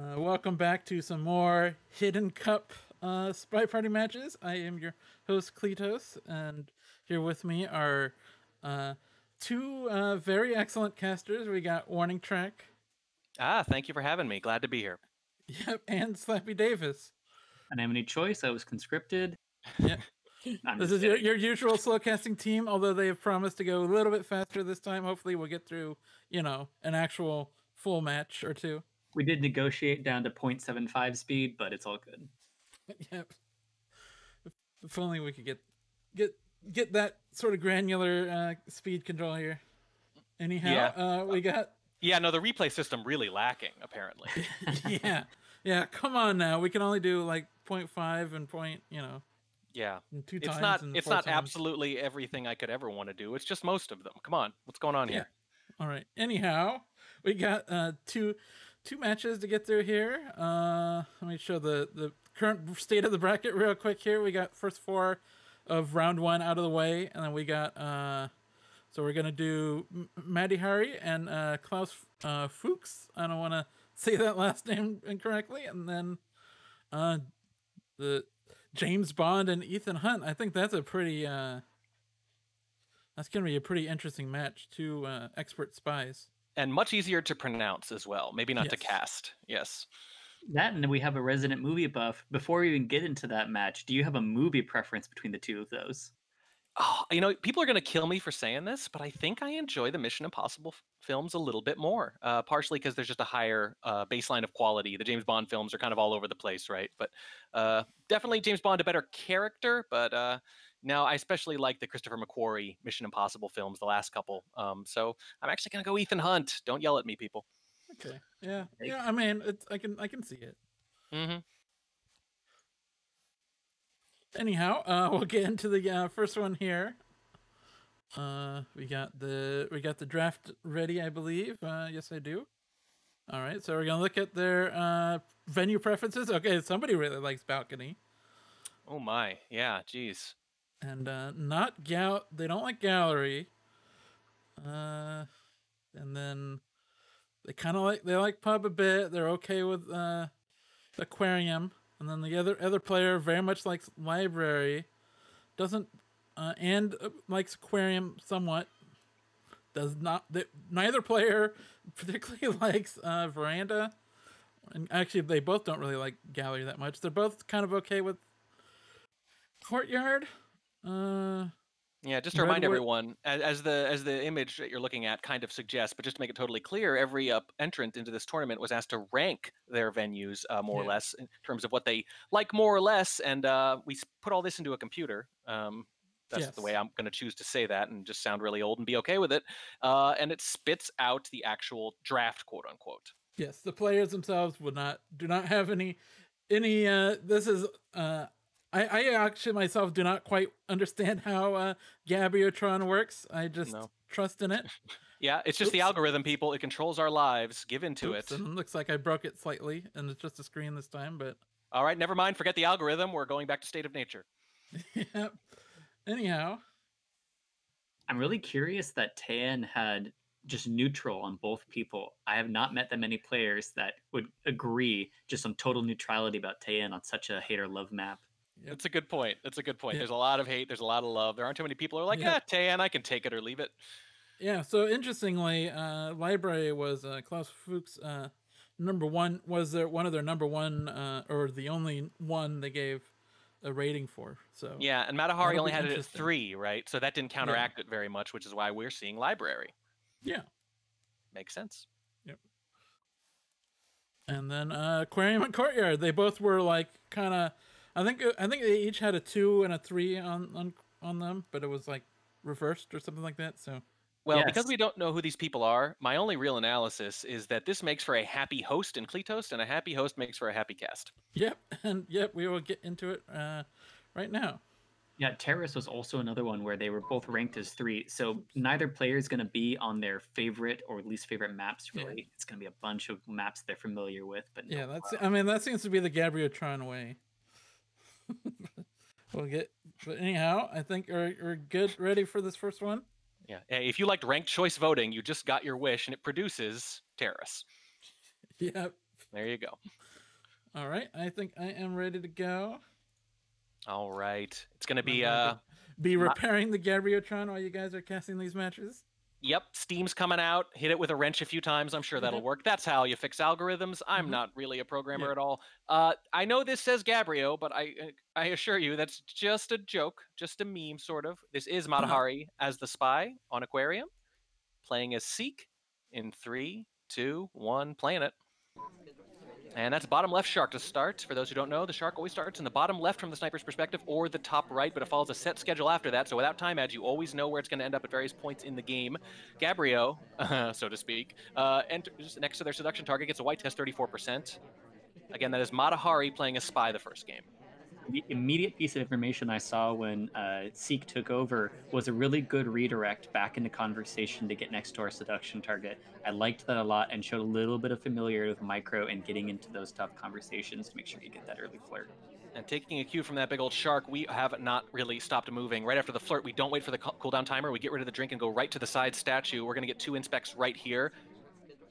Uh, welcome back to some more Hidden Cup uh, Spy Party matches. I am your host, Kletos, and here with me are uh, two uh, very excellent casters. We got Warning Track. Ah, thank you for having me. Glad to be here. Yep, and Slappy Davis. I didn't have any choice. I was conscripted. Yep. This is your, your usual slow casting team, although they have promised to go a little bit faster this time. Hopefully, we'll get through, you know, an actual full match or two. We did negotiate down to 0.75 speed, but it's all good. yep. If, if only we could get get get that sort of granular uh, speed control here. Anyhow, Yeah. uh, we got Yeah, no, the replay system really lacking, apparently. yeah yeah. Come on now, we can only do like 0.5 and point, you know, Yeah. and two It's times. not and it's not times. absolutely everything I could ever want to do. It's just most of them. Come on. What's going on here? All right. Anyhow, we got uh two two matches to get through here. Uh let me show the the current state of the bracket real quick here. We got first four of round 1 out of the way and then we got uh so we're going to do Maddie Hari and uh Klaus uh Fuchs. I don't want to say that last name incorrectly and then uh the James Bond and Ethan Hunt. I think that's a pretty uh that's to be a pretty interesting match. Two uh, expert spies. And much easier to pronounce as well. Maybe not to cast. Yes. That and we have a resident movie buff. Before we even get into that match, do you have a movie preference between the two of those? Oh, you know, people are going to kill me for saying this, but I think I enjoy the Mission Impossible f- films a little bit more. Uh, partially because there's just a higher uh, baseline of quality. The James Bond films are kind of all over the place, right? But uh, definitely James Bond a better character. But uh, now I especially like the Christopher McQuarrie Mission Impossible films, the last couple. Um, so I'm actually going to go Ethan Hunt. Don't yell at me, people. Okay. Yeah. Yeah. I mean, it's, I can I can see it. Mm-hmm. Anyhow, uh, we'll get into the uh, first one here. Uh, we got the we got the draft ready, I believe. Uh, yes, I do. All right, so we're gonna look at their uh, venue preferences. Okay, somebody really likes balcony, Oh my, yeah, geez. And uh, not gal. They don't like gallery. Uh, and then they kind of like they like pub a bit. They're okay with uh, aquarium, and then the other other player very much likes library. Doesn't uh, and uh, likes aquarium somewhat. Does not. They, neither player particularly likes uh, veranda. And actually, they both don't really like gallery that much. They're both kind of okay with courtyard. Uh, Yeah, just to remind everyone, as, as the as the image that you're looking at kind of suggests, but just to make it totally clear, every uh, entrant into this tournament was asked to rank their venues uh, more or less in terms of what they like more or less, and uh, we put all this into a computer. Um, that's the way I'm going to choose to say that, and just sound really old and be okay with it. Uh, and it spits out the actual draft, quote unquote. Yes, the players themselves would not do not have any any uh this is uh I, I actually myself do not quite understand how uh Gabiotron works. I just No. trust in it. Yeah, it's just the algorithm, people. It controls our lives. Give into Oops, it. And it looks like I broke it slightly and it's just a screen this time, but All right, never mind. Forget the algorithm. We're going back to state of nature. yeah. Anyhow, I'm really curious that Tan had just neutral on both people. I have not met that many players that would agree just on total neutrality about Tan on such a hater love map. That's a good point. That's a good point. Yeah. There's a lot of hate. There's a lot of love. There aren't too many people who are like, Yeah. yeah, Tan, I can take it or leave it. yeah, so interestingly, uh library was uh Klaus Fuchs uh number one was their one of their number one uh or the only one they gave a rating for. So Yeah, and Matahari only had it at three, right? So that didn't counteract it very much, which is why we're seeing library. yeah. Makes sense. Yep. And then uh, aquarium and courtyard, they both were like kind of. I think I think they each had a two and a three on on on them, but it was like reversed or something like that. So Well, because we don't know who these people are, my only real analysis is that this makes for a happy host in Kletos, and a happy host makes for a happy cast. yep, and yep, we will get into it uh, right now. Yeah, Terrace was also another one where they were both ranked as three. So neither player is going to be on their favorite or least favorite maps. Yeah. Really, it's going to be a bunch of maps they're familiar with. But no, Yeah, that's. uh, I mean, that seems to be the Gabriotron way. We'll get. But anyhow, I think we're, we're good, ready for this first one. Yeah. If you liked ranked choice voting, you just got your wish, and it produces Terrace. Yep. There you go. All right, I think I am ready to go. All right. It's going to be uh be repairing the Gabriotron while you guys are casting these matches. Yep, Steam's coming out. Hit it with a wrench a few times. I'm sure that'll Mhm. work. That's how you fix algorithms. I'm Mhm. not really a programmer Yeah. at all. Uh, I know this says Gabriel, but I uh, I assure you that's just a joke, just a meme, sort of. This is Matahari as the spy on Aquarium, playing as Seek in three, two, one, playing it. And that's bottom left shark to start. For those who don't know, the shark always starts in the bottom left from the sniper's perspective or the top right, but it follows a set schedule after that. So without time adds, you always know where it's going to end up at various points in the game. Gabriel, so to speak, uh, enters next to their seduction target, gets a white test 34%. Again, that is Matahari playing a spy the first game. The immediate piece of information I saw when uh, Seek took over was a really good redirect back into conversation to get next to our seduction target. I liked that a lot and showed a little bit of familiarity with Micro and getting into those tough conversations to make sure you get that early flirt. And taking a cue from that big old shark, we have not really stopped moving. Right after the flirt, we don't wait for the co- cooldown timer. We get rid of the drink and go right to the side statue. We're going to get two inspects right here.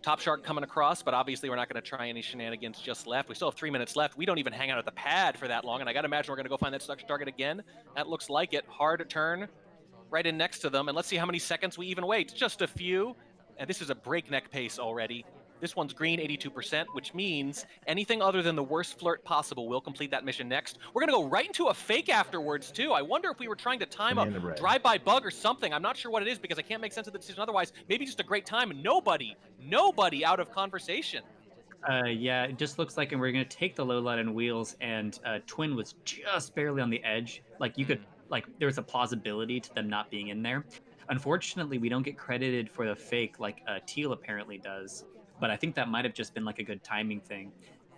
Top shark coming across, but obviously we're not going to try any shenanigans just left. We still have three minutes left. We don't even hang out at the pad for that long, and I got to imagine we're going to go find that seduction target again. That looks like it. Hard turn right in next to them, and let's see how many seconds we even wait. Just a few. And this is a breakneck pace already. This one's green, 82%, which means anything other than the worst flirt possible will complete that mission next. We're going to go right into a fake afterwards, too. I wonder if we were trying to time Banana a drive-by bug or something. I'm not sure what it is because I can't make sense of the decision otherwise. Maybe just a great time. Nobody, nobody out of conversation. Uh, yeah, it just looks like, and we're gonna take the low light on wheels, and uh, Twin was just barely on the edge. Like you could, like there was a plausibility to them not being in there. Unfortunately, we don't get credited for the fake like uh, Teal apparently does, but I think that might have just been like a good timing thing.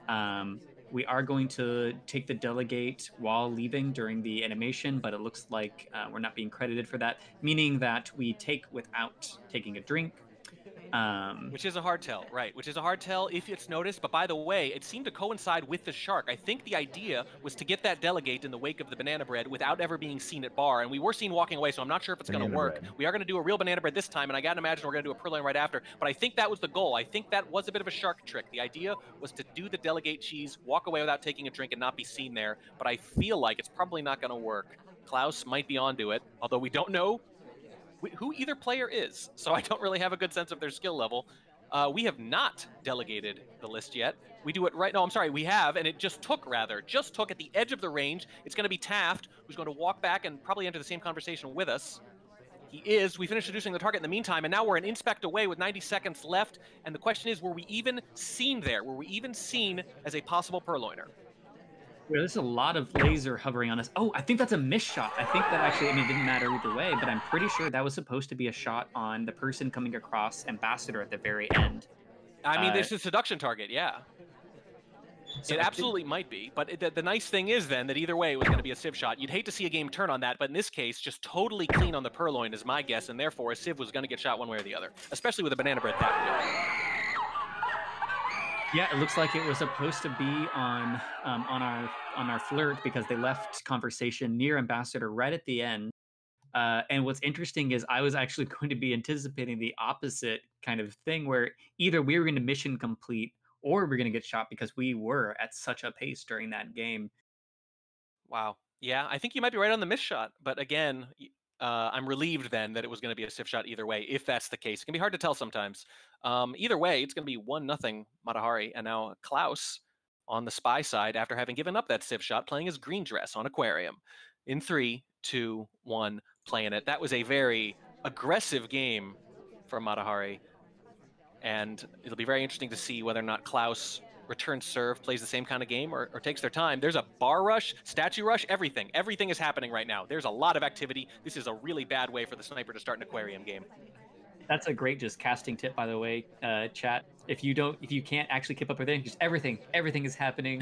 Um, we are going to take the delegate while leaving during the animation, but it looks like uh, we're not being credited for that, meaning that we take without taking a drink. Um, Which is a hard tell, right? Which is a hard tell if it's noticed. But by the way, it seemed to coincide with the shark. I think the idea was to get that delegate in the wake of the banana bread without ever being seen at bar. And we were seen walking away, so I'm not sure if it's going to work. bread. We are going to do a real banana bread this time, and I got to imagine we're going to do a purloin right after. But I think that was the goal. I think that was a bit of a shark trick. The idea was to do the delegate cheese, walk away without taking a drink, and not be seen there. But I feel like it's probably not going to work. Klaus might be onto it, although we don't know who either player is, so I don't really have a good sense of their skill level. Uh, we have not delegated the list yet. We do it right. now. I'm sorry, we have, and it just took rather, just took at the edge of the range. It's going to be Taft, who's going to walk back and probably enter the same conversation with us. He is. We finished introducing the target in the meantime, and now we're an inspect away with 90 seconds left. And the question is, were we even seen there? Were we even seen as a possible purloiner? Yeah, there's a lot of laser hovering on us. Oh, I think that's a miss shot. I think that actually, I mean, it didn't matter either way, but I'm pretty sure that was supposed to be a shot on the person coming across Ambassador at the very end. I mean, Uh, there's a seduction target, yeah. So it absolutely might be, but it, the, the nice thing is then that either way it was going to be a Civ shot. You'd hate to see a game turn on that, but in this case, just totally clean on the purloin is my guess, and therefore a Civ was going to get shot one way or the other, especially with a banana bread that Yeah, it looks like it was supposed to be on um, on our on our flirt because they left conversation near Ambassador right at the end. Uh, and what's interesting is I was actually going to be anticipating the opposite kind of thing, where either we were going to mission complete or we're going to get shot because we were at such a pace during that game. Wow. Yeah, I think you might be right on the miss shot, but again, uh, I'm relieved then that it was going to be a Civ shot either way. If that's the case, it can be hard to tell sometimes. Um, either way, it's going to be one nothing Matahari, and now Klaus on the spy side after having given up that Civ shot, playing his green dress on Aquarium. In three, two, one, playing it. That was a very aggressive game for Matahari, and it'll be very interesting to see whether or not Klaus returns serve, plays the same kind of game, or, or takes their time. There's a bar rush, statue rush, everything. Everything is happening right now. There's a lot of activity. This is a really bad way for the sniper to start an aquarium game. That's a great just casting tip, by the way, uh, chat. If you don't, if you can't actually keep up with everything, just everything, everything is happening.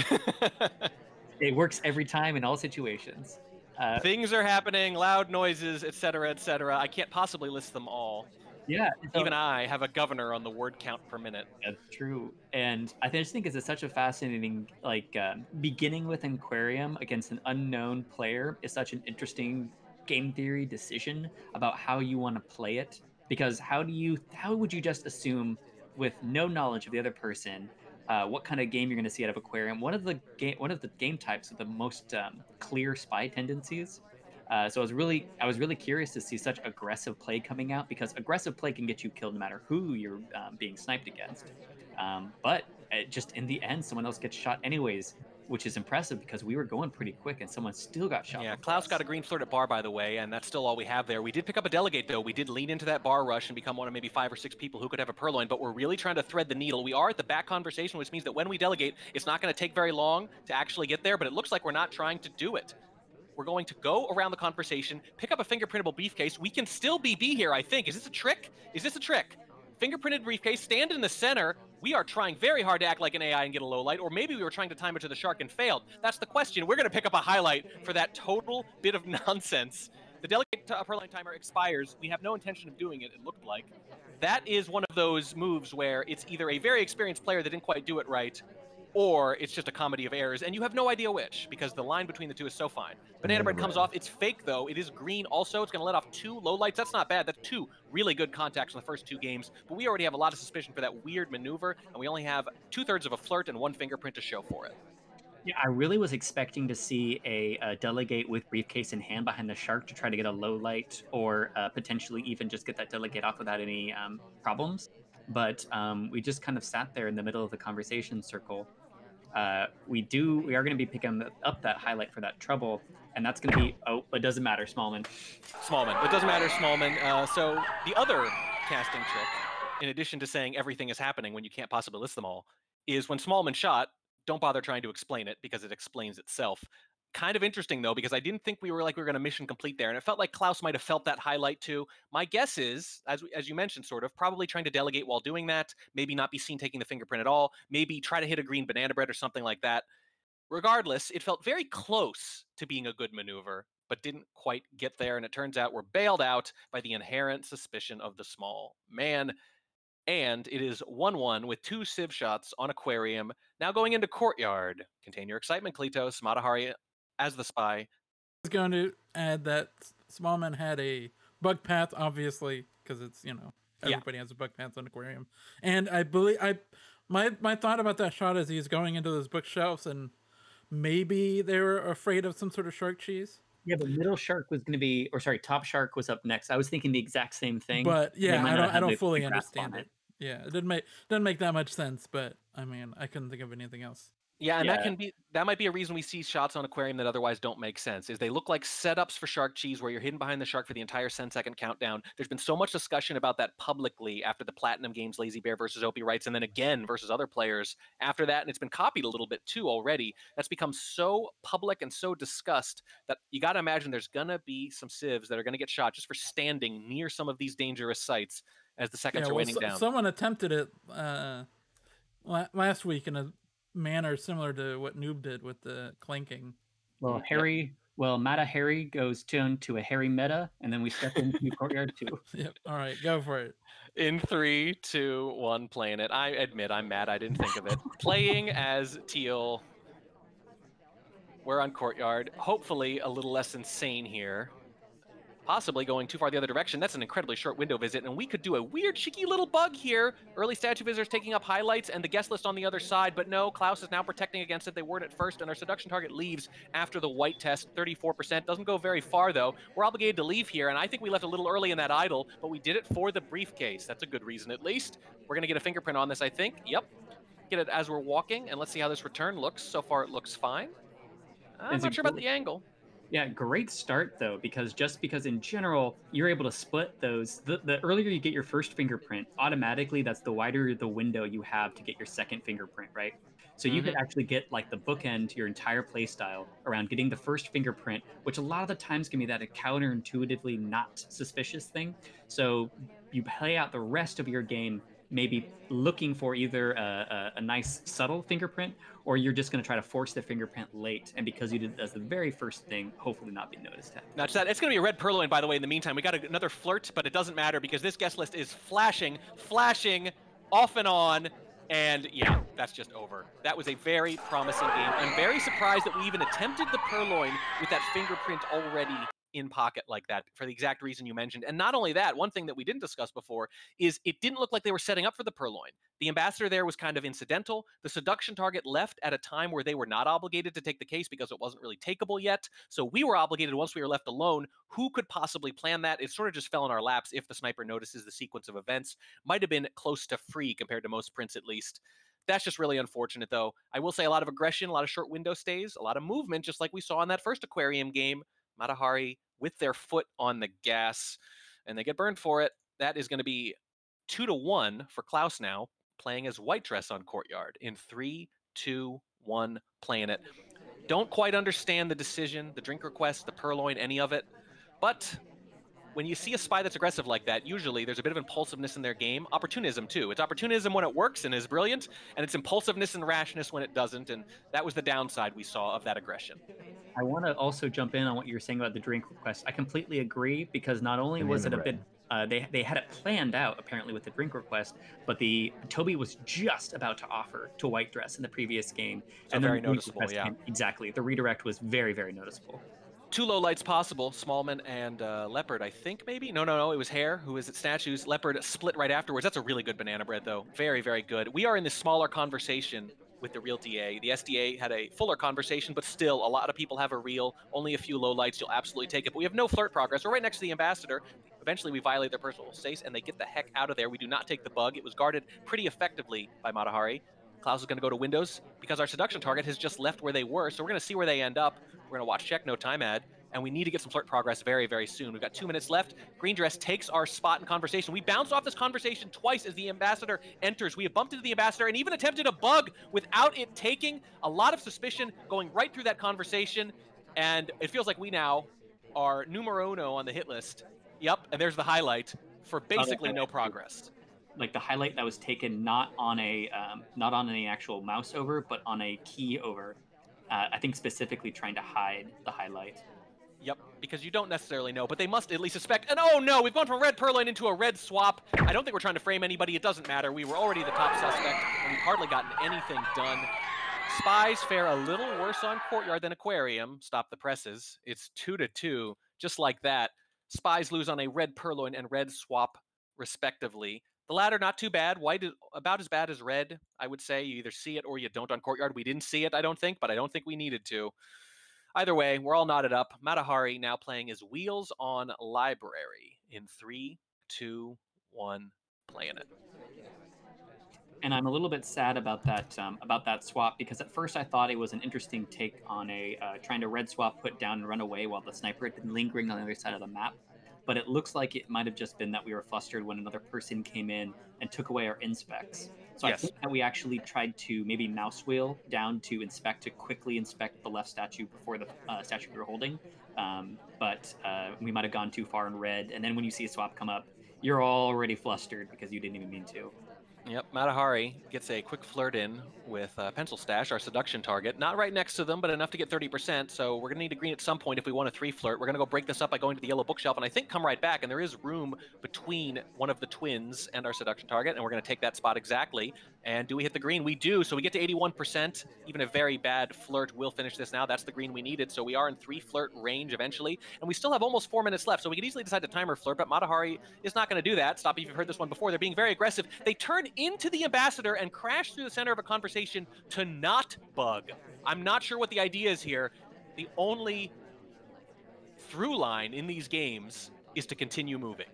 it works every time in all situations. Uh, Things are happening, loud noises, etc., etc. I can't possibly list them all. yeah, so- Even I have a governor on the word count per minute. That's true, and I just think it's such a fascinating like um, beginning with Aquarium against an unknown player is such an interesting game theory decision about how you want to play it. Because how do you how would you just assume with no knowledge of the other person uh, what kind of game you're going to see out of Aquarium. One of the game, one of the game types with the most um, clear spy tendencies. Uh, so I was really, I was really curious to see such aggressive play coming out because aggressive play can get you killed no matter who you're um, being sniped against. Um, but it just in the end, someone else gets shot anyways which is impressive because we were going pretty quick and someone still got shot. Yeah, Klaus got a green flirt at bar, by the way, and that's still all we have there. We did pick up a delegate, though. We did lean into that bar rush and become one of maybe five or six people who could have a purloin, but we're really trying to thread the needle. We are at the back conversation, which means that when we delegate, it's not going to take very long to actually get there, but it looks like we're not trying to do it. We're going to go around the conversation, pick up a fingerprintable briefcase. We can still BB here, I think. Is this a trick? Is this a trick? Fingerprinted briefcase, stand in the center, we are trying very hard to act like an AI and get a low light, or maybe we were trying to time it to the shark and failed. That's the question. We're going to pick up a highlight for that total bit of nonsense. The delegate upper line timer expires. We have no intention of doing it, it looked like. That is one of those moves where it's either a very experienced player that didn't quite do it right, or it's just a comedy of errors, and you have no idea which, because the line between the two is so fine. Banana bread comes off. It's fake, though. It is green also. It's going to let off two low lights. That's not bad. That's two really good contacts in the first two games, but we already have a lot of suspicion for that weird maneuver, and we only have two-thirds of a flirt and one fingerprint to show for it. Yeah, I really was expecting to see a, a, delegate with briefcase in hand behind the shark to try to get a low light, or uh, potentially even just get that delegate off without any um, problems. But um, we just kind of sat there in the middle of the conversation circle, uh, we do we are going to be picking up that highlight for that trouble, and that's going to be oh, it doesn't matter, Smallman. Smallman, it doesn't matter, Smallman. Uh, so the other casting trick, in addition to saying everything is happening when you can't possibly list them all, is when Smallman shot. Don't bother trying to explain it because it explains itself kind of interesting though because I didn't think we were like we were going to mission complete there, and it felt like Klaus might have felt that highlight too. My guess is, as as you mentioned, sort of probably trying to delegate while doing that, maybe not be seen taking the fingerprint at all, maybe try to hit a green banana bread or something like that. Regardless, it felt very close to being a good maneuver, but didn't quite get there, and it turns out we're bailed out by the inherent suspicion of the small man. And it is 1 1 with two Civ shots on Aquarium. Now going into Courtyard. Contain your excitement, Kleatos. Matahari as the spy. I was going to add that Smallman had a bug path, obviously, because it's you know everybody yeah. has a bug path on aquarium, and I believe I my my thought about that shot is he's going into those bookshelves and maybe they were afraid of some sort of shark cheese. Yeah, but middle shark was going to be, or sorry, top shark was up next. I was thinking the exact same thing. But yeah, I don't, I don't fully understand it. it. Yeah, it didn't make doesn't make that much sense. But I mean, I couldn't think of anything else. Yeah, and yeah. that can be that might be a reason we see shots on aquarium that otherwise don't make sense. Is they look like setups for shark cheese where you're hidden behind the shark for the entire 10 second countdown. There's been so much discussion about that publicly after the Platinum Games Lazy Bear versus Opie Writes, and then again versus other players after that, and it's been copied a little bit too already. That's become so public and so discussed that you got to imagine there's gonna be some civs that are gonna get shot just for standing near some of these dangerous sites as the seconds yeah, are well, waiting so, down. Someone attempted it uh, last week in a manner similar to what Noob did with the clanking. Well, Harry, well, Meta Harry goes to to a Harry meta, and then we step into courtyard two. Yep. All right, go for it. In three, two, one, playing it. I admit I'm mad. I didn't think of it. Playing as Teal. We're on courtyard. Hopefully, a little less insane here possibly going too far the other direction. That's an incredibly short window visit, and we could do a weird, cheeky little bug here. Early statue visitors taking up highlights and the guest list on the other side, but no, Klaus is now protecting against it. They weren't at first, and our seduction target leaves after the white test, 34%. Doesn't go very far, though. We're obligated to leave here, and I think we left a little early in that idle, but we did it for the briefcase. That's a good reason, at least. We're going to get a fingerprint on this, I think. Yep. Get it as we're walking, and let's see how this return looks. So far, it looks fine. I'm not sure about the angle. Yeah, great start though, because just because in general you're able to split those, the, the earlier you get your first fingerprint, automatically that's the wider the window you have to get your second fingerprint, right? So you mm-hmm. could actually get like the bookend to your entire playstyle around getting the first fingerprint, which a lot of the times can be that a counterintuitively not suspicious thing. So you play out the rest of your game maybe looking for either a, a, a, nice subtle fingerprint or you're just going to try to force the fingerprint late and because you did as the very first thing hopefully not be noticed now that it's going to be a red purloin by the way in the meantime we got a, another flirt but it doesn't matter because this guest list is flashing flashing off and on and yeah, that's just over. That was a very promising game. I'm very surprised that we even attempted the purloin with that fingerprint already in pocket like that for the exact reason you mentioned. And not only that, one thing that we didn't discuss before is it didn't look like they were setting up for the purloin. The ambassador there was kind of incidental. The seduction target left at a time where they were not obligated to take the case because it wasn't really takeable yet. So we were obligated once we were left alone. Who could possibly plan that? It sort of just fell in our laps if the sniper notices the sequence of events. Might have been close to free compared to most prints, at least. That's just really unfortunate, though. I will say a lot of aggression, a lot of short window stays, a lot of movement, just like we saw in that first aquarium game. Matahari with their foot on the gas, and they get burned for it. That is going to be two to one for Klaus now, playing as White Dress on Courtyard in three, two, one, playing it. Don't quite understand the decision, the drink request, the purloin, any of it, but when you see a spy that's aggressive like that, usually there's a bit of impulsiveness in their game. Opportunism, too. It's opportunism when it works and is brilliant, and it's impulsiveness and rashness when it doesn't. And that was the downside we saw of that aggression. I want to also jump in on what you're saying about the drink request. I completely agree because not only was it a bit uh, they they had it planned out apparently with the drink request, but the Toby was just about to offer to White Dress in the previous game, so and very noticeable. Yeah, came, exactly. The redirect was very very noticeable two low lights possible smallman and uh, leopard i think maybe? No no no it was hare. Who is at statues. Leopard split right afterwards. That's a really good banana bread though. Very very good. We are in this smaller conversation with the real da the sda had a fuller conversation but still a lot of people have a real only a few low lights you'll absolutely take it. But we have no flirt progress. We're right next to the ambassador. Eventually we violate their personal space and they get the heck out of there. We do not take the bug. It was guarded pretty effectively by matahari. Klaus is going to go to Windows because our seduction target has just left where they were. So we're going to see where they end up. We're going to watch check, no time ad, and we need to get some flirt progress very, very soon. We've got two minutes left. Green Dress takes our spot in conversation. We bounced off this conversation twice as the ambassador enters. We have bumped into the ambassador and even attempted a bug without it taking a lot of suspicion going right through that conversation. And it feels like we now are numero uno on the hit list. Yep, and there's the highlight for basically no progress like the highlight that was taken not on a um, not on any actual mouse over, but on a key over. Uh, I think specifically trying to hide the highlight. Yep, because you don't necessarily know, but they must at least suspect. And oh no, we've gone from red purloin into a red swap. I don't think we're trying to frame anybody. It doesn't matter. We were already the top suspect, and we've hardly gotten anything done. Spies fare a little worse on Courtyard than Aquarium. Stop the presses. It's two to two, just like that. Spies lose on a red purloin and red swap, respectively. The latter, not too bad. White is about as bad as red, I would say. You either see it or you don't on Courtyard. We didn't see it, I don't think, but I don't think we needed to. Either way, we're all knotted up. Matahari now playing his Wheels on Library in three, two, one, playing it. And I'm a little bit sad about that um, about that swap because at first I thought it was an interesting take on a uh, trying to red swap, put down, and run away while the sniper had been lingering on the other side of the map but it looks like it might have just been that we were flustered when another person came in and took away our inspects. So yes. I think that we actually tried to maybe mouse wheel down to inspect to quickly inspect the left statue before the uh, statue we were holding. Um, but uh, we might have gone too far in red, and then when you see a swap come up, you're already flustered because you didn't even mean to. Yep, Matahari gets a quick flirt in with uh, Pencil Stash, our seduction target. Not right next to them, but enough to get 30%. So we're going to need a green at some point if we want a three flirt. We're going to go break this up by going to the yellow bookshelf and I think come right back. And there is room between one of the twins and our seduction target. And we're going to take that spot exactly. And do we hit the green? We do. So we get to 81%. Even a very bad flirt will finish this now. That's the green we needed. So we are in three flirt range eventually. And we still have almost four minutes left. So we could easily decide to timer flirt. But Matahari is not going to do that. Stop if you've heard this one before. They're being very aggressive. They turn into the ambassador and crash through the center of a conversation to not bug. I'm not sure what the idea is here. The only through line in these games is to continue moving.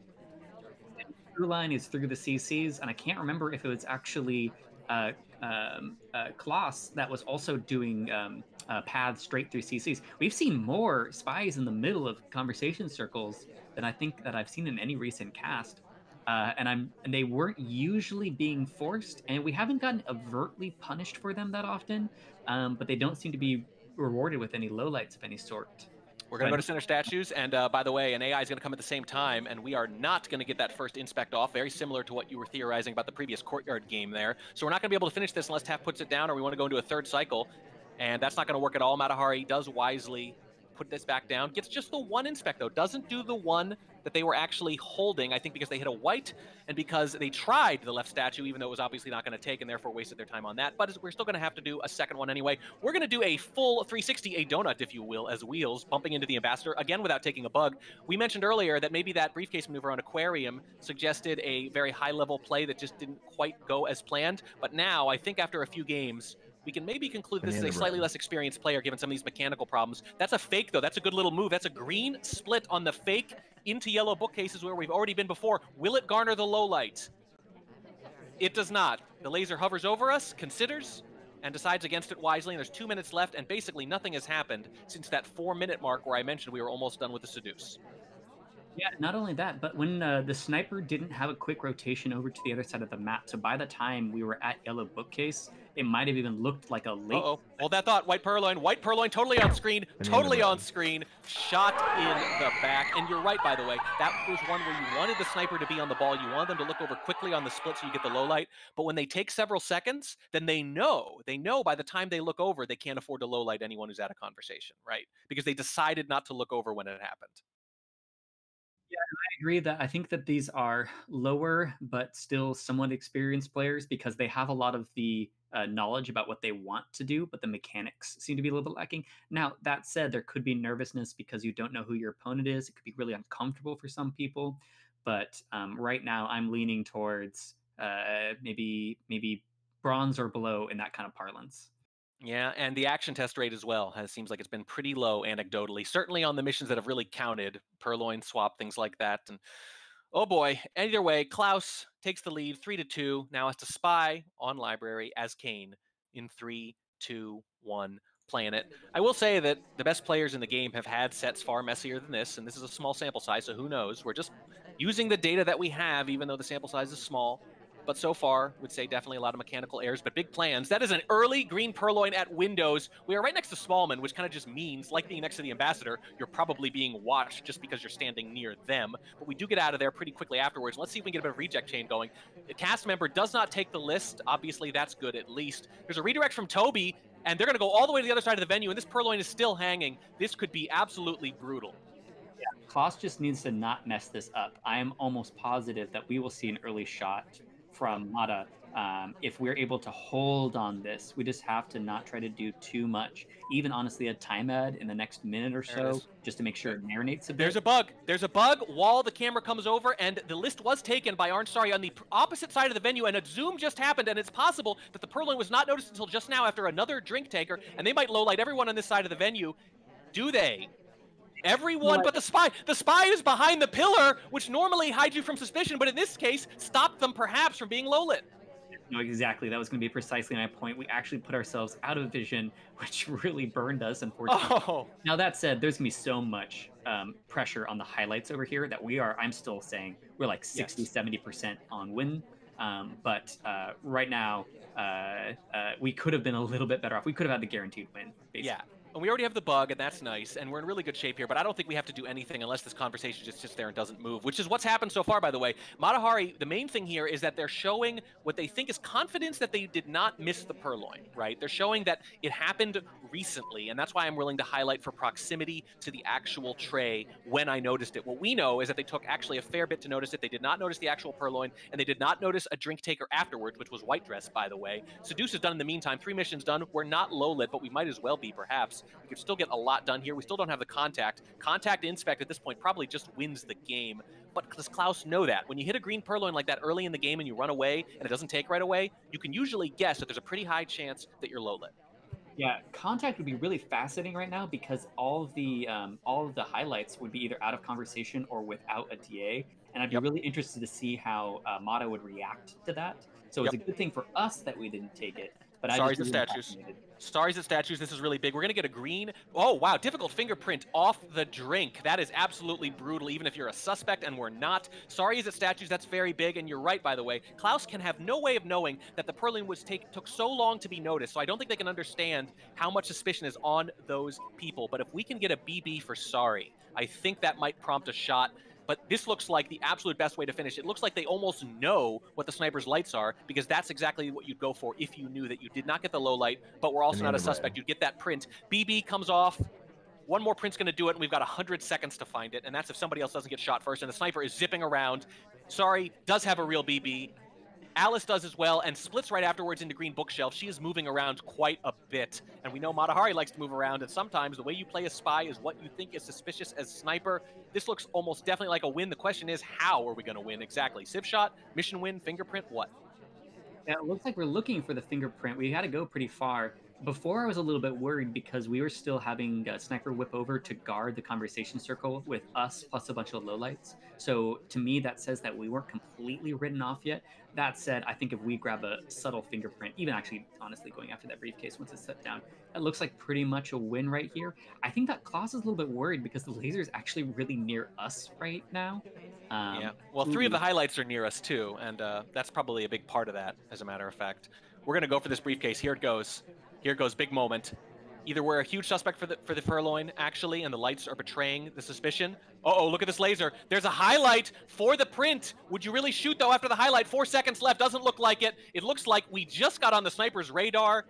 Through line is through the CCs, and I can't remember if it was actually uh, um, uh, Klaus that was also doing um, uh, paths straight through CCs. We've seen more spies in the middle of conversation circles than I think that I've seen in any recent cast uh, and I'm and they weren't usually being forced, and we haven't gotten overtly punished for them that often. Um, but they don't seem to be rewarded with any lowlights of any sort. We're going to go to center statues, and uh, by the way, an AI is going to come at the same time, and we are not going to get that first inspect off, very similar to what you were theorizing about the previous courtyard game there. So we're not going to be able to finish this unless Taft puts it down, or we want to go into a third cycle, and that's not going to work at all. Matahari does wisely put this back down, gets just the one inspect, though, doesn't do the one that they were actually holding. I think because they hit a white and because they tried the left statue, even though it was obviously not going to take, and therefore wasted their time on that. But we're still going to have to do a second one anyway. We're going to do a full 360, a donut, if you will, as wheels bumping into the ambassador again without taking a bug. We mentioned earlier that maybe that briefcase maneuver on Aquarium suggested a very high level play that just didn't quite go as planned. But now I think after a few games we can maybe conclude this is a slightly less experienced player given some of these mechanical problems. That's a fake, though. That's a good little move. That's a green split on the fake into yellow bookcases where we've already been before. Will it garner the low light? It does not. The laser hovers over us, considers, and decides against it wisely. And there's two minutes left, and basically nothing has happened since that four minute mark where I mentioned we were almost done with the seduce. Yeah, not only that, but when uh, the sniper didn't have a quick rotation over to the other side of the map, so by the time we were at yellow bookcase, it might have even looked like a late. Uh oh, hold that thought. White Purloin, White Purloin, totally on screen, totally on screen, shot in the back. And you're right, by the way, that was one where you wanted the sniper to be on the ball. You wanted them to look over quickly on the split so you get the low light. But when they take several seconds, then they know, they know by the time they look over, they can't afford to low light anyone who's at a conversation, right? Because they decided not to look over when it happened. I agree that I think that these are lower but still somewhat experienced players because they have a lot of the uh, knowledge about what they want to do, but the mechanics seem to be a little bit lacking. Now, that said, there could be nervousness because you don't know who your opponent is. It could be really uncomfortable for some people. But um, right now, I'm leaning towards uh, maybe maybe bronze or below in that kind of parlance. Yeah, and the action test rate as well has seems like it's been pretty low anecdotally. Certainly on the missions that have really counted, purloin swap, things like that. And oh boy, either way, Klaus takes the lead, three to two. Now has to spy on library as Kane in three, two, one. Playing it. I will say that the best players in the game have had sets far messier than this, and this is a small sample size, so who knows? We're just using the data that we have, even though the sample size is small. But so far, would say definitely a lot of mechanical errors, but big plans. That is an early green purloin at Windows. We are right next to Smallman, which kind of just means, like being next to the ambassador, you're probably being watched just because you're standing near them. But we do get out of there pretty quickly afterwards. Let's see if we can get a bit of reject chain going. The cast member does not take the list. Obviously, that's good at least. There's a redirect from Toby, and they're going to go all the way to the other side of the venue, and this purloin is still hanging. This could be absolutely brutal. Yeah, Klaus just needs to not mess this up. I am almost positive that we will see an early shot from Mata. Um, if we're able to hold on this, we just have to not try to do too much. Even honestly, a time ad in the next minute or so, just to make sure it marinates a bit. There's a bug. There's a bug while the camera comes over, and the list was taken by Aren't Sorry on the opposite side of the venue, and a zoom just happened, and it's possible that the purloin was not noticed until just now after another drink taker, and they might low light everyone on this side of the venue. Do they? Everyone but the spy. The spy is behind the pillar, which normally hides you from suspicion, but in this case, stopped them perhaps from being low lit. No, exactly. That was going to be precisely my point. We actually put ourselves out of vision, which really burned us, unfortunately. Oh. Now, that said, there's going to be so much um, pressure on the highlights over here that we are, I'm still saying, we're like 60, yes. 70% on win. Um, but uh, right now, uh, uh, we could have been a little bit better off. We could have had the guaranteed win. Basically. Yeah, and we already have the bug, and that's nice, and we're in really good shape here, but I don't think we have to do anything unless this conversation just sits there and doesn't move, which is what's happened so far, by the way. Mata Hari, the main thing here is that they're showing what they think is confidence that they did not miss the purloin, right? They're showing that it happened recently, and that's why I'm willing to highlight for proximity to the actual tray when I noticed it. What we know is that they took actually a fair bit to notice it. They did not notice the actual purrloin, and they did not notice a drink taker afterwards, which was white dress, by the way. Seduce is done in the meantime. Three missions done. We're not low lit, but we might as well be, perhaps. We could still get a lot done here. We still don't have the contact. Contact inspect at this point probably just wins the game. But does Klaus know that? When you hit a green purloin like that early in the game and you run away and it doesn't take right away, you can usually guess that there's a pretty high chance that you're low lit. Yeah, contact would be really fascinating right now because all of the um, all of the highlights would be either out of conversation or without a DA, and I'd be yep. really interested to see how uh, Mata would react to that. So it's yep. a good thing for us that we didn't take it, but Stars and statues. Stars and statues. This is really big. We're gonna get a green. Oh wow, difficult fingerprint off the drink. That is absolutely brutal. Even if you're a suspect and we're not. Sorry, is it statues? That's very big. And you're right, by the way. Klaus can have no way of knowing that the purloin was take took so long to be noticed. So I don't think they can understand how much suspicion is on those people. But if we can get a BB for sorry, I think that might prompt a shot but this looks like the absolute best way to finish. It looks like they almost know what the sniper's lights are because that's exactly what you'd go for if you knew that you did not get the low light, but we're also not a suspect. You'd get that print. BB comes off. One more print's going to do it, and we've got 100 seconds to find it, and that's if somebody else doesn't get shot first. And the sniper is zipping around. Sorry, does have a real BB. Alice does as well and splits right afterwards into green bookshelf. She is moving around quite a bit. And we know Mata Hari likes to move around, and sometimes the way you play a spy is what you think is suspicious as sniper. This looks almost definitely like a win. The question is, how are we going to win exactly? Civ shot, mission win, fingerprint, what? Yeah, it looks like we're looking for the fingerprint. We had to go pretty far. Before, I was a little bit worried because we were still having a sniper whip over to guard the conversation circle with us plus a bunch of lowlights. So to me, that says that we weren't completely written off yet. That said, I think if we grab a subtle fingerprint, even actually honestly going after that briefcase once it's set down, it looks like pretty much a win right here. I think that Klaus is a little bit worried because the laser is actually really near us right now. Um, yeah. Well, three of the highlights are near us too, and uh, that's probably a big part of that, as a matter of fact. We're gonna go for this briefcase. Here it goes. Here goes. Big moment. Either we're a huge suspect for the for the Purloin, actually, and the lights are betraying the suspicion. Uh oh, look at this laser. There's a highlight for the print. Would you really shoot, though, after the highlight? Four seconds left. Doesn't look like it. It looks like we just got on the sniper's radar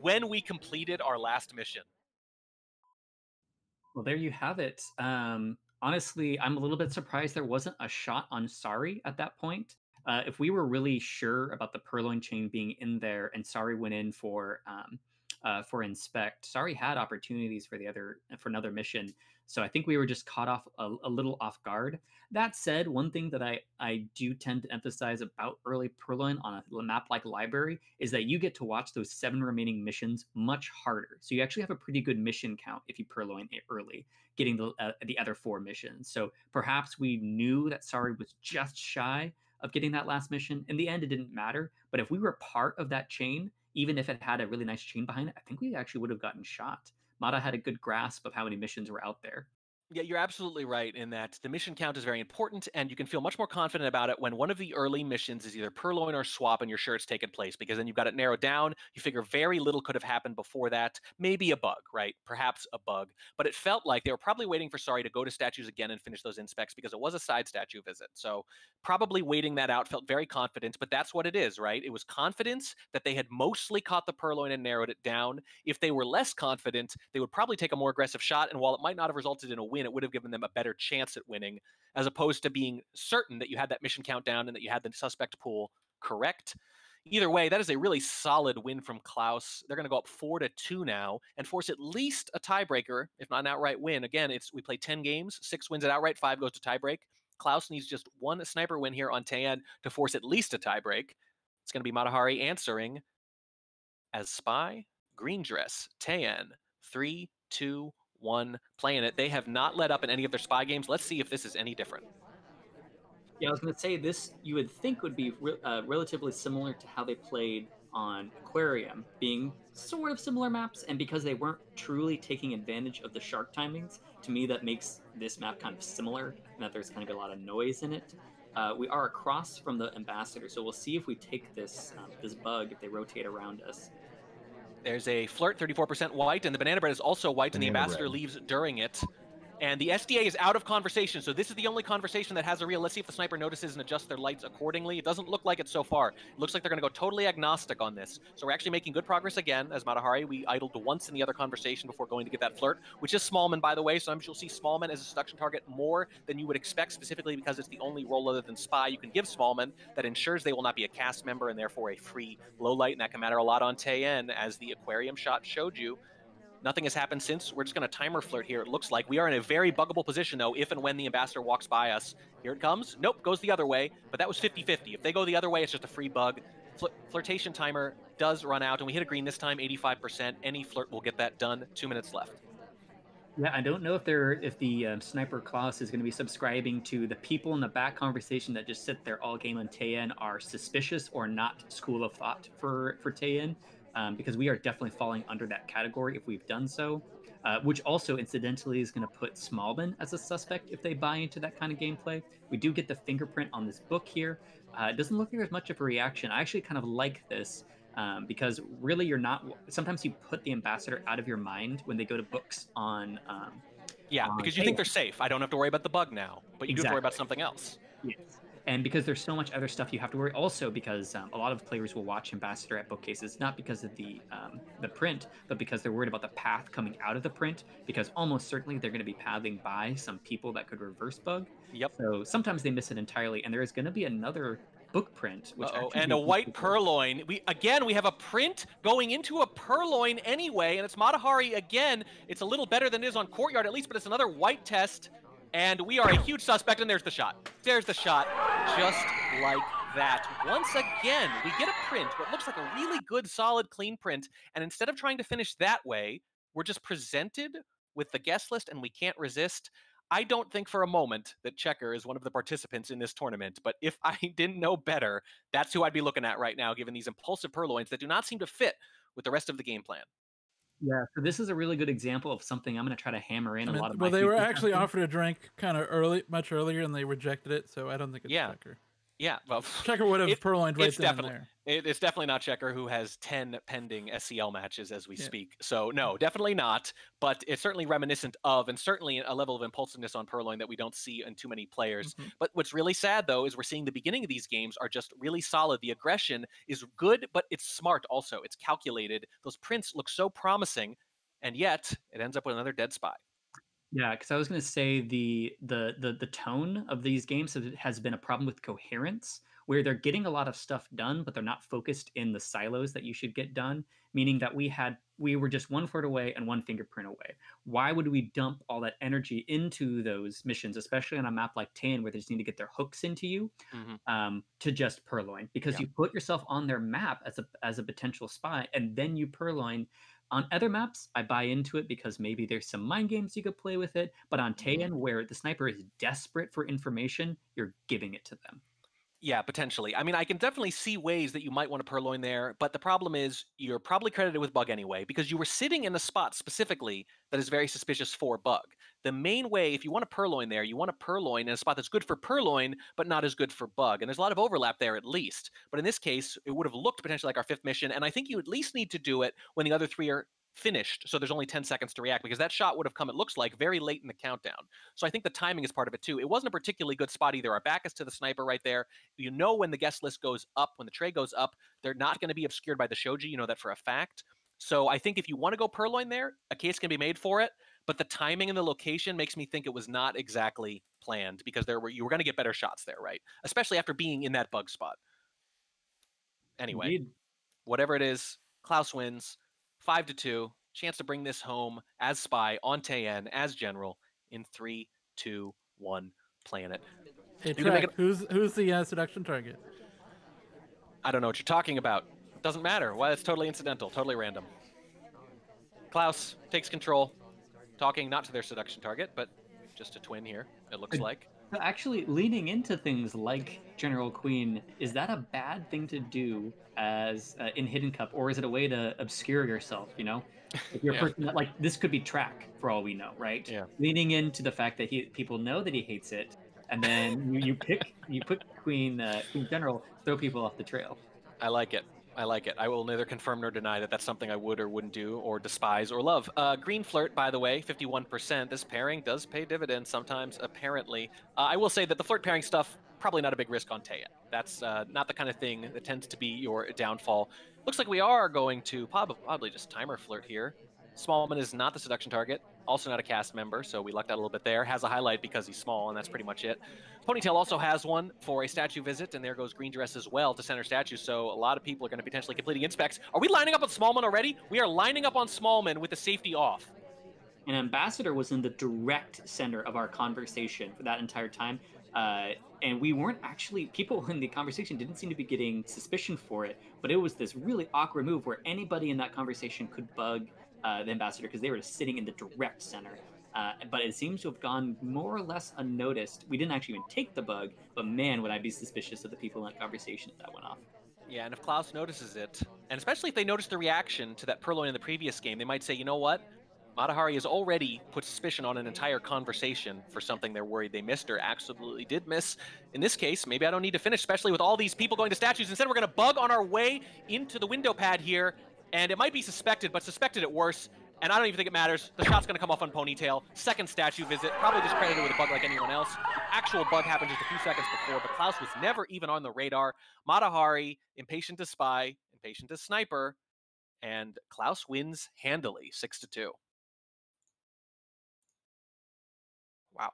when we completed our last mission. Well, there you have it. Um, honestly, I'm a little bit surprised there wasn't a shot on Sari at that point. Uh, if we were really sure about the Purloin chain being in there and Sari went in for um, uh, for inspect. Sari had opportunities for the other for another mission, so I think we were just caught off a, a, little off guard. That said, one thing that I I do tend to emphasize about early Purloin on a map like Library is that you get to watch those seven remaining missions much harder. So you actually have a pretty good mission count if you Purloin it early, getting the uh, the other four missions. So perhaps we knew that Sari was just shy of getting that last mission. In the end, it didn't matter. But if we were part of that chain, even if it had a really nice chain behind it, I think we actually would have gotten shot. Mata had a good grasp of how many missions were out there. Yeah, you're absolutely right in that the mission count is very important, and you can feel much more confident about it when one of the early missions is either purloin or swap, and you're sure it's taken place because then you've got it narrowed down. You figure very little could have happened before that. Maybe a bug, right? Perhaps a bug. But it felt like they were probably waiting for Sari to go to statues again and finish those inspects because it was a side statue visit. So probably waiting that out felt very confident, but that's what it is, right? It was confidence that they had mostly caught the purloin and narrowed it down. If they were less confident, they would probably take a more aggressive shot, and while it might not have resulted in a win, it would have given them a better chance at winning, as opposed to being certain that you had that mission countdown and that you had the suspect pool correct. Either way, that is a really solid win from Klaus. They're going to go up four to two now and force at least a tiebreaker, if not an outright win. Again, it's we play ten games, six wins at outright, five goes to tiebreak. Klaus needs just one sniper win here on Teien to force at least a tiebreak. It's going to be Mata Hari answering as spy, green dress, Teien, three, two, one playing it. They have not let up in any of their spy games. Let's see if this is any different. Yeah, I was going to say this. You would think would be re- uh, relatively similar to how they played on Aquarium, being sort of similar maps, and because they weren't truly taking advantage of the shark timings, to me that makes this map kind of similar, and that there's kind of a lot of noise in it. Uh, we are across from the ambassador, so we'll see if we take this um, this bug if they rotate around us. There's a flirt, 34% white, and the banana bread is also white, banana and the ambassador bread. leaves during it. And the SDA is out of conversation, so this is the only conversation that has a real. Let's see if the sniper notices and adjusts their lights accordingly. It doesn't look like it so far. It looks like they're going to go totally agnostic on this. So we're actually making good progress again. As Mata Hari, we idled once in the other conversation before going to get that flirt, which is Smallman, by the way. Sometimes you'll see Smallman as a seduction target more than you would expect, specifically because it's the only role other than Spy you can give Smallman that ensures they will not be a cast member and therefore a free low light, and that can matter a lot on Teien, as the aquarium shot showed you. Nothing has happened since. We're just going to timer flirt here, it looks like. We are in a very buggable position, though, if and when the ambassador walks by us. Here it comes. Nope, goes the other way. But that was 50-50. If they go the other way, it's just a free bug. Fl flirtation timer does run out, and we hit a green this time, 85%. Any flirt will get that done. Two minutes left. Yeah, I don't know if they're if the um, sniper class is going to be subscribing to the people in the back conversation that just sit there all game on Teien are suspicious or not school of thought for for Teien um, because we are definitely falling under that category if we've done so. Uh, which also incidentally is going to put Smallman as a suspect if they buy into that kind of gameplay. We do get the fingerprint on this book here. Uh, it doesn't look like there's much of a reaction. I actually kind of like this um, because really you're not. Sometimes you put the ambassador out of your mind when they go to books on. Um, yeah, on because you think they're safe. I don't have to worry about the bug now, but you exactly. do have to worry about something else. Yes. And because there's so much other stuff you have to worry. Also, because um, a lot of players will watch Ambassador at bookcases not because of the um, the print, but because they're worried about the path coming out of the print. Because almost certainly they're going to be pathing by some people that could reverse bug. Yep. So sometimes they miss it entirely, and there is going to be another book print, which Uh-oh, and a white purloin. We again we have a print going into a purloin anyway, and it's Matahari again. It's a little better than it is on Courtyard at least, but it's another white test, and we are a huge suspect. And there's the shot. There's the shot, just like that. Once again, we get a print, what looks like a really good, solid, clean print, and instead of trying to finish that way, we're just presented with the guest list, and we can't resist. I don't think for a moment that Checker is one of the participants in this tournament, but if I didn't know better, that's who I'd be looking at right now, given these impulsive purloins that do not seem to fit with the rest of the game plan. Yeah, so this is a really good example of something I'm going to try to hammer in I a mean, lot of. well, they were actually offered a drink kind of early, much earlier, and they rejected it. So I don't think it's Yeah. Checker. Yeah, well, Checker would have It- purloined right then definitely- there. It, it's definitely not Checker who has 10 pending SCL matches as we Yeah. speak. So, no, definitely not. But it's certainly reminiscent of, and certainly a level of impulsiveness on Purloin that we don't see in too many players. Mhm. But what's really sad, though, is we're seeing the beginning of these games are just really solid. The aggression is good, but it's smart also. It's calculated. Those prints look so promising, and yet it ends up with another dead spy. Yeah, because I was going to say the the the the tone of these games has been a problem with coherence, where they're getting a lot of stuff done, but they're not focused in the silos that you should get done. Meaning that we had we were just one foot away and one fingerprint away. Why would we dump all that energy into those missions, especially on a map like Teien, where they just need to get their hooks into you, Mhm. um, to just purloin? Because Yeah. you put yourself on their map as a as a potential spy, and then you purloin on other maps, I buy into it because maybe there's some mind games you could play with it. But on Mm-hmm. Teien, where the sniper is desperate for information, you're giving it to them. Yeah, potentially. I mean, I can definitely see ways that you might want to purloin there, but the problem is you're probably credited with bug anyway because you were sitting in a spot specifically that is very suspicious for bug. The main way, if you want to purloin there, you want to purloin in a spot that's good for purloin, but not as good for bug. And there's a lot of overlap there at least. But in this case, it would have looked potentially like our fifth mission, and I think you at least need to do it when the other three are finished so there's only 10 seconds to react because that shot would have come it looks like very late in the countdown so i think the timing is part of it too it wasn't a particularly good spot either our back is to the sniper right there you know when the guest list goes up, when the tray goes up, they're not going to be obscured by the shoji. You know that for a fact. So I think if you want to go purloin there, a case can be made for it. But the timing and the location makes me think it was not exactly planned because there were you were going to get better shots there, right? Especially after being in that bug spot. Anyway, Indeed. whatever it is, Klaus wins five to two. Chance to bring this home as spy on Teien as general in three, two, one. Planet. Hey, Trek, who's who's the uh, seduction target? I don't know what you're talking about. Doesn't matter. Why? It's totally incidental, totally random. Klaus takes control, talking not to their seduction target, but just a twin here. It looks like. So actually, leaning into things like General Queen, is that a bad thing to do as uh, in Hidden Cup, or is it a way to obscure yourself? You know, if you're a Yeah. person that like this could be track for all we know, right? Yeah. Leaning into the fact that he people know that he hates it, and then you, you pick you put Queen uh, Queen General, throw people off the trail. I like it. I like it. I will neither confirm nor deny that that's something I would or wouldn't do, or despise or love. Uh, Green Flirt, by the way, 51%. This pairing does pay dividends sometimes, apparently. Uh, I will say that the flirt pairing stuff, probably not a big risk on Teien. That's uh, not the kind of thing that tends to be your downfall. Looks like we are going to probably just timer flirt here. Smallman is not the seduction target, also not a cast member, so we lucked out a little bit there. Has a highlight because he's small, and that's pretty much it. Ponytail also has one for a statue visit, and there goes Green Dress as well to center statue, so a lot of people are going to potentially completing inspects. Are we lining up on Smallman already? We are lining up on Smallman with the safety off. And Ambassador was in the direct center of our conversation for that entire time. Uh, and we weren't actually, people in the conversation didn't seem to be getting suspicion for it, but it was this really awkward move where anybody in that conversation could bug uh, the Ambassador because they were just sitting in the direct center. Uh, but it seems to have gone more or less unnoticed. We didn't actually even take the bug, but man, would I be suspicious of the people in that conversation if that went off. Yeah, and if Klaus notices it, and especially if they notice the reaction to that Purloin in the previous game, they might say, you know what? Matahari has already put suspicion on an entire conversation for something they're worried they missed or absolutely did miss. In this case, maybe I don't need to finish, especially with all these people going to statues. Instead, we're going to bug on our way into the window pad here, and it might be suspected, but suspected at worst. And I don't even think it matters. The shot's going to come off on Ponytail. Second statue visit, probably just credited with a bug like anyone else. Actual bug happened just a few seconds before, but Klaus was never even on the radar. Matahari, impatient to spy, impatient to sniper, and Klaus wins handily, 6 to 2. Wow.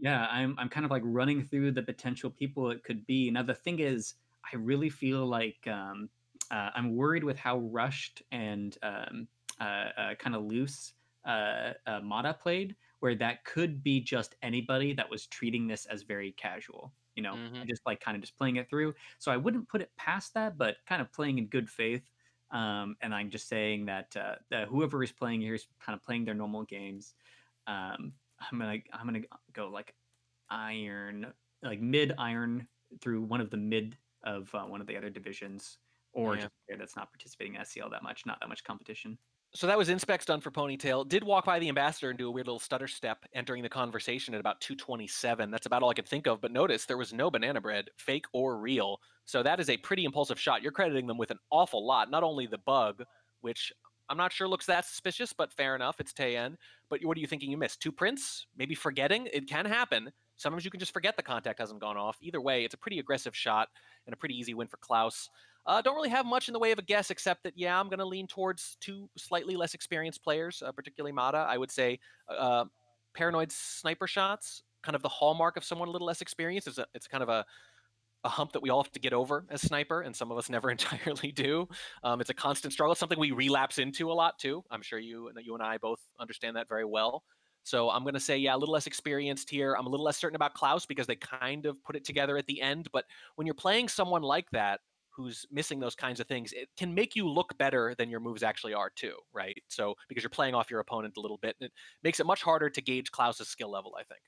Yeah, I'm I'm kind of like running through the potential people it could be. Now the thing is, I really feel like um, uh, I'm worried with how rushed and um, uh, uh, kind of loose uh, uh, Mata played, where that could be just anybody that was treating this as very casual. You know, Mhm. just like kind of just playing it through. So I wouldn't put it past that, but kind of playing in good faith. Um, and I'm just saying that, uh, that whoever is playing here is kind of playing their normal games. Um, I'm gonna I'm gonna go like iron, like mid iron through one of the mid of uh, one of the other divisions, or Yeah. just a player that's not participating in SCL that much, not that much competition. So that was Inspects done for Ponytail. Did walk by the ambassador and do a weird little stutter step entering the conversation at about 227. That's about all I could think of. But notice there was no banana bread, fake or real. So that is a pretty impulsive shot. You're crediting them with an awful lot. Not only the bug, which I'm not sure looks that suspicious, but fair enough. It's Teien. But what are you thinking you missed? Two prints? Maybe forgetting? It can happen. Sometimes you can just forget the contact hasn't gone off. Either way, it's a pretty aggressive shot and a pretty easy win for Klaus. Uh, don't really have much in the way of a guess, except that yeah, I'm going to lean towards two slightly less experienced players, uh, particularly Mata. I would say uh, paranoid sniper shots, kind of the hallmark of someone a little less experienced. It's, a, it's kind of a a hump that we all have to get over as sniper, and some of us never entirely do. Um, it's a constant struggle. It's something we relapse into a lot too. I'm sure you and you and I both understand that very well. So I'm going to say, yeah, a little less experienced here. I'm a little less certain about Klaus because they kind of put it together at the end. But when you're playing someone like that, who's missing those kinds of things, it can make you look better than your moves actually are too, right? So because you're playing off your opponent a little bit, and it makes it much harder to gauge Klaus's skill level, I think.